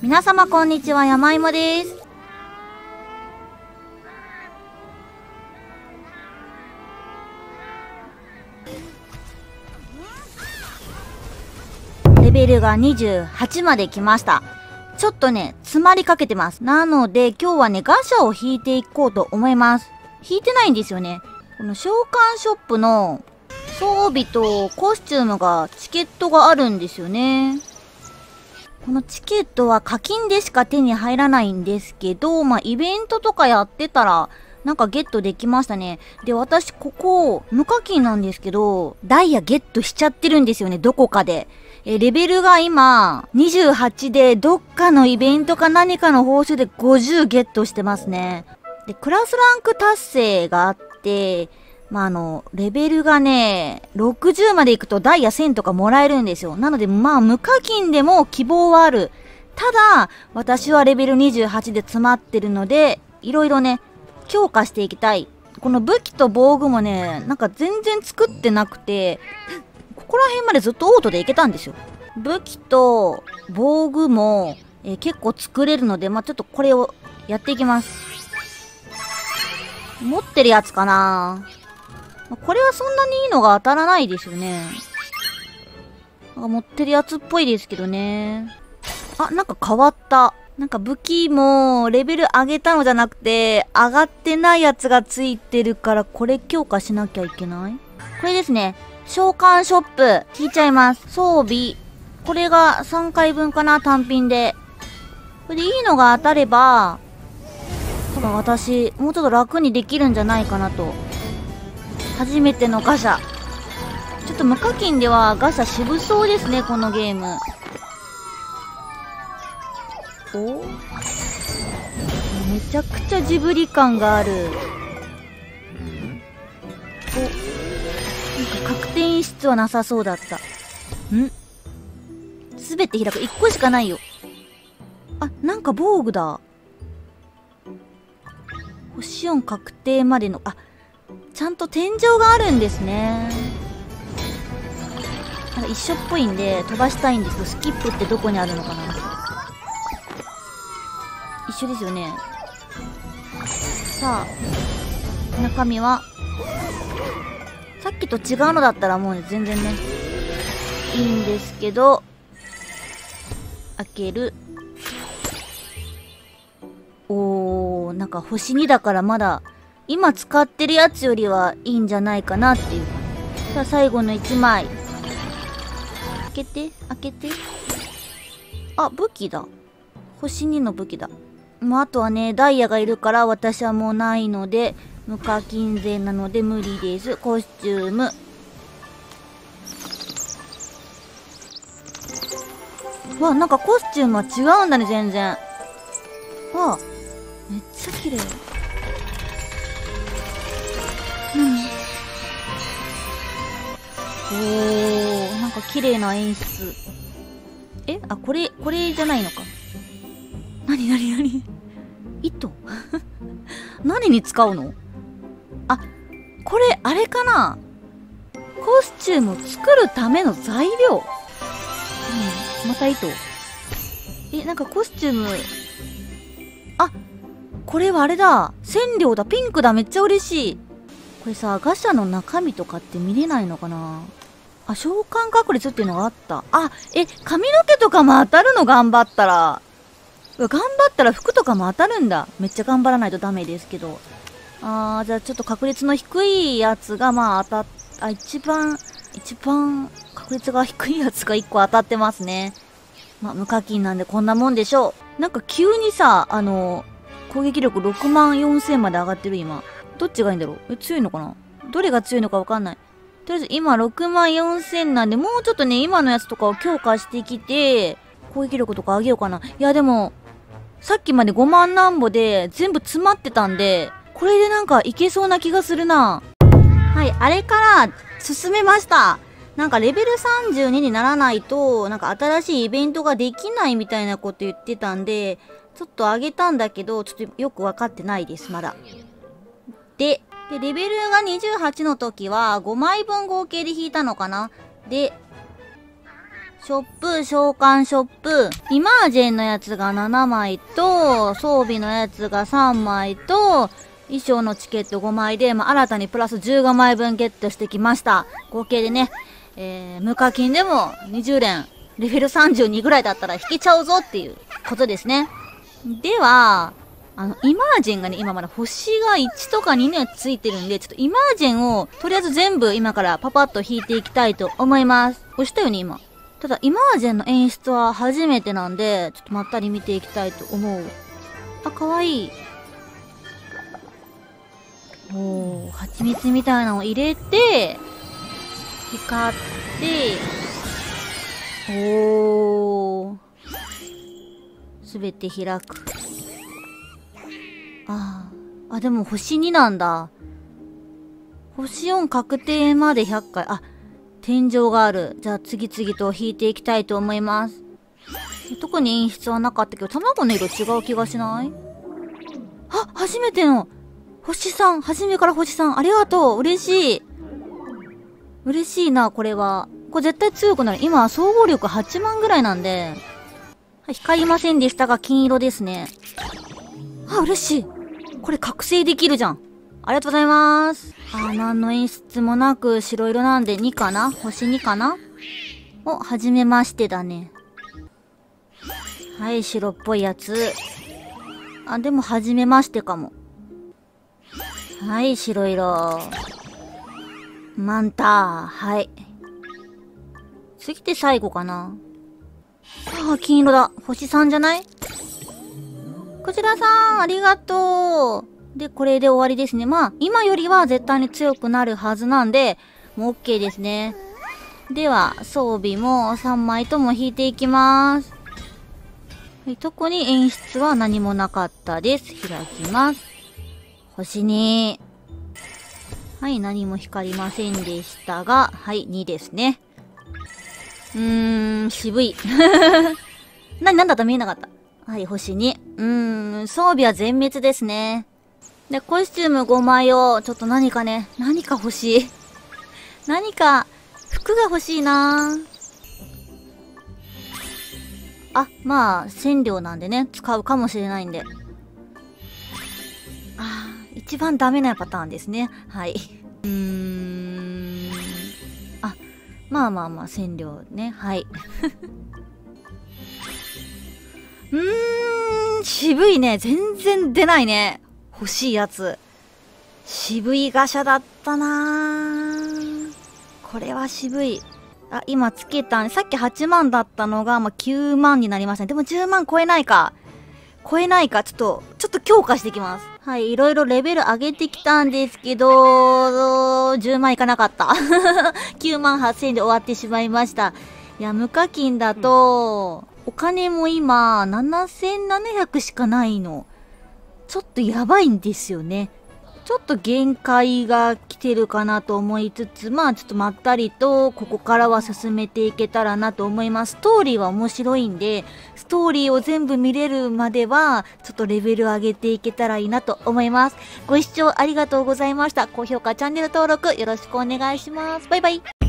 皆様こんにちは、山芋です。レベルが28まで来ました。ちょっとね、詰まりかけてます。なので、今日はね、ガシャを引いていこうと思います。引いてないんですよね。この召喚ショップの装備とコスチュームがチケットがあるんですよね。このチケットは課金でしか手に入らないんですけど、まあ、イベントとかやってたら、なんかゲットできましたね。で、私、ここ、無課金なんですけど、ダイヤゲットしちゃってるんですよね、どこかで。え、レベルが今、28で、どっかのイベントか何かの報酬で50ゲットしてますね。で、クラスランク達成があって、まあ、あの、レベルがね、60まで行くとダイヤ1000とかもらえるんですよ。なので、まあ、無課金でも希望はある。ただ、私はレベル28で詰まってるので、いろいろね、強化していきたい。この武器と防具もね、なんか全然作ってなくて、ここら辺までずっとオートでいけたんですよ。武器と防具も、えー、結構作れるので、まあ、ちょっとこれをやっていきます。持ってるやつかなこれはそんなにいいのが当たらないですよね。なんか持ってるやつっぽいですけどね。あ、なんか変わった。なんか武器もレベル上げたのじゃなくて、上がってないやつがついてるから、これ強化しなきゃいけない？これですね。召喚ショップ。引いちゃいます。装備。これが3回分かな、単品で。これでいいのが当たれば、多分私、もうちょっと楽にできるんじゃないかなと初めてのガシャ。ちょっと無課金ではガシャ渋そうですね、このゲーム。お？めちゃくちゃジブリ感がある。お、なんか確定演出はなさそうだった。ん？すべて開く。1個しかないよ。あ、なんか防具だ。星音確定までの、あ、ちゃんと天井があるんですね。なんか一緒っぽいんで飛ばしたいんですけどスキップってどこにあるのかな。一緒ですよね。さあ中身は？さっきと違うのだったらもう全然ねいいんですけど開ける。おーなんか星2だからまだ今使ってるやつよりはいいんじゃないかなっていう。さあ、最後の1枚。開けて、開けて。あ、武器だ。星2の武器だ。もうあとはね、ダイヤがいるから私はもうないので、無課金税なので無理です。コスチューム。わ、なんかコスチュームは違うんだね、全然。わ、めっちゃ綺麗。おー、なんか綺麗な演出。え？あ、これ、これじゃないのか。なになになに糸？何に使うの？あ、これ、あれかな？コスチュームを作るための材料うん、また糸。え、なんかコスチューム、あ、これはあれだ。染料だ。ピンクだ。めっちゃ嬉しい。これさ、ガシャの中身とかって見れないのかな？あ、召喚確率っていうのがあった。あ、え、髪の毛とかも当たるの頑張ったら。頑張ったら服とかも当たるんだ。めっちゃ頑張らないとダメですけど。あー、じゃあちょっと確率の低いやつがまあ当たっ、あ、一番、一番確率が低いやつが1個当たってますね。まあ、無課金なんでこんなもんでしょう。なんか急にさ、あの、攻撃力6万4000まで上がってる今。どっちがいいんだろう、強いのかな？どれが強いのかわかんない。とりあえず今6万4000なんで、もうちょっとね、今のやつとかを強化してきて、攻撃力とか上げようかな。いやでも、さっきまで5万なんぼで全部詰まってたんで、これでなんかいけそうな気がするな。はい、あれから進めました。なんかレベル32にならないと、なんか新しいイベントができないみたいなこと言ってたんで、ちょっと上げたんだけど、ちょっとよくわかってないです、まだ。で、で、レベルが28の時は5枚分合計で引いたのかな？で、ショップ、召喚ショップ、イマージェンのやつが7枚と、装備のやつが3枚と、衣装のチケット5枚で、まあ、新たにプラス15枚分ゲットしてきました。合計でね、えー、無課金でも20連、レベル32ぐらいだったら引けちゃうぞっていうことですね。では、あの、イマージェンがね、今まだ星が1とか2ね、ついてるんで、ちょっとイマージェンを、とりあえず全部今からパパッと引いていきたいと思います。押したよね、今。ただ、イマージェンの演出は初めてなんで、ちょっとまったり見ていきたいと思う。あ、かわいい。おー、蜂蜜みたいなのを入れて、光って、おー。すべて開く。ああ。あ、でも星2なんだ。星4確定まで100回。あ、天井がある。じゃあ次々と引いていきたいと思います。特に演出はなかったけど、卵の色違う気がしない？あ、初めての星さん、初めから星さん、ありがとう嬉しい嬉しいな、これは。これ絶対強くなる。今、総合力8万ぐらいなんで。光りませんでしたが、金色ですね。あ、嬉しい。これ覚醒できるじゃん。ありがとうございます。あ、何の演出もなく白色なんで2かな？星2かな？お、はじめましてだね。はい、白っぽいやつ。あ、でも、はじめましてかも。はい、白色。マンター。はい。次で最後かな？ああ、金色だ。星3じゃない？こちらさん、ありがとう。で、これで終わりですね。まあ、今よりは絶対に強くなるはずなんで、もう OK ですね。では、装備も3枚とも引いていきます。はい、特に演出は何もなかったです。開きます。星2。はい、何も光りませんでしたが、はい、2ですね。うーん、渋い。な、なんだった？見えなかった。はい、星2。うーん、装備は全滅ですね。で、コスチューム5枚を、ちょっと何かね、何か欲しい。何か、服が欲しいなあ、まあ、千両なんでね、使うかもしれないんで。あ一番ダメなパターンですね。はい。うーん。あ、まあまあまあ、千両ね。はい。うーん、渋いね。全然出ないね。欲しいやつ。渋いガシャだったなこれは渋い。あ、今つけた、さっき8万だったのが、まあ、9万になりましたね。でも10万超えないか。超えないか。ちょっと、ちょっと強化してきます。はい、いろいろレベル上げてきたんですけど、10万いかなかった。9万8000で終わってしまいました。いや、無課金だと、お金も今、7700しかないの。ちょっとやばいんですよね。ちょっと限界が来てるかなと思いつつ、まあちょっとまったりとここからは進めていけたらなと思います。ストーリーは面白いんで、ストーリーを全部見れるまでは、ちょっとレベル上げていけたらいいなと思います。ご視聴ありがとうございました。高評価、チャンネル登録よろしくお願いします。バイバイ。